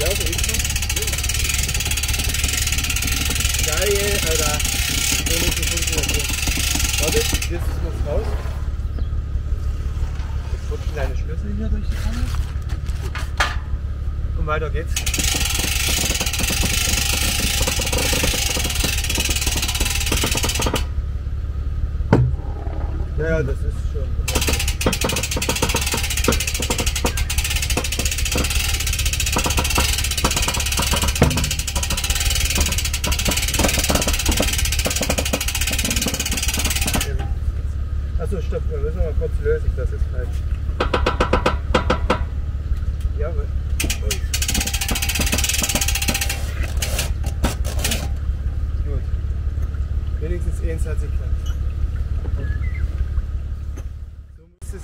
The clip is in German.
ja, so ist es. Geil, Alter. So nicht so funktioniert. Warte, jetzt ist es raus. Jetzt rutschen deine Schlüssel hier durch die Kammer. Und weiter geht's. Ja, ja, das ist schon. Stopp, wir müssen mal kurz lösen, das ist falsch. Jawohl. Gut. Wenigstens eins hat sie geklappt. So muss es